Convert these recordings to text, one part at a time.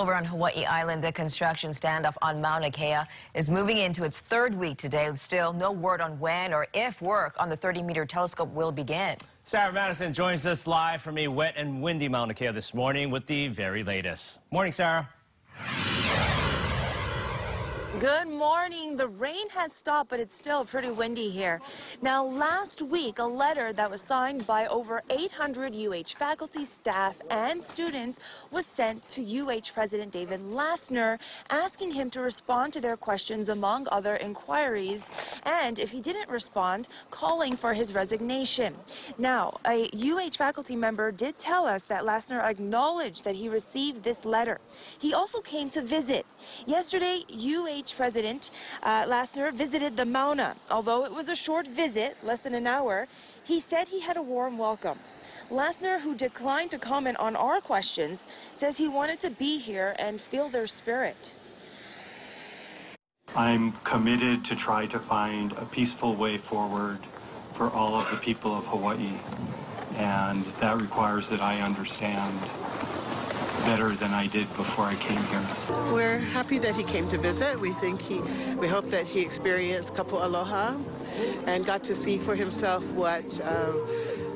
Over on Hawaii Island, the construction standoff on Mauna Kea is moving into its third week today. Still, no word on when or if work on the 30-meter telescope will begin. Sarah Madison joins us live from a wet and windy Mauna Kea this morning with the very latest. Morning, Sarah. Good morning. The rain has stopped, but it's still pretty windy here. Now, last week, a letter that was signed by over 800 UH faculty, staff, and students was sent to UH President David Lassner, asking him to respond to their questions, among other inquiries, and if he didn't respond, calling for his resignation. Now, a UH faculty member did tell us that Lassner acknowledged that he received this letter. He also came to visit. Yesterday, UH President uh, visited the Mauna. Although it was a short visit, less than an hour, he said he had a warm welcome. Lassner, who declined to comment on our questions, says he wanted to be here and feel their spirit. I'm committed to try to find a peaceful way forward for all of the people of Hawaii. And that requires that I understand better than I did before I came here. We're happy that he came to visit. We think he, we hope that he experienced Kapu Aloha and got to see for himself what uh,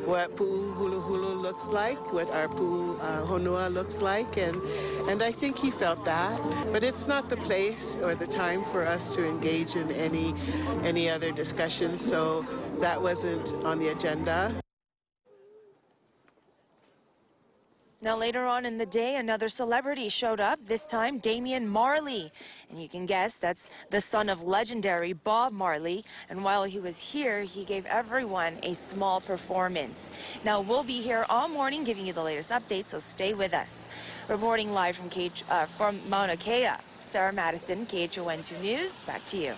what Pu'u Hulu Hulu looks like, what our Pu'u uh, Honua looks like, and and I think he felt that. But it's not the place or the time for us to engage in any any other discussion, so that wasn't on the agenda. Now, later on in the day, another celebrity showed up, this time Damian Marley. And you can guess that's the son of legendary Bob Marley. And while he was here, he gave everyone a small performance. Now, we'll be here all morning giving you the latest updates, so stay with us. Reporting live from, KH, uh, from Mauna Kea, Sarah Madison, KHON2 News, back to you.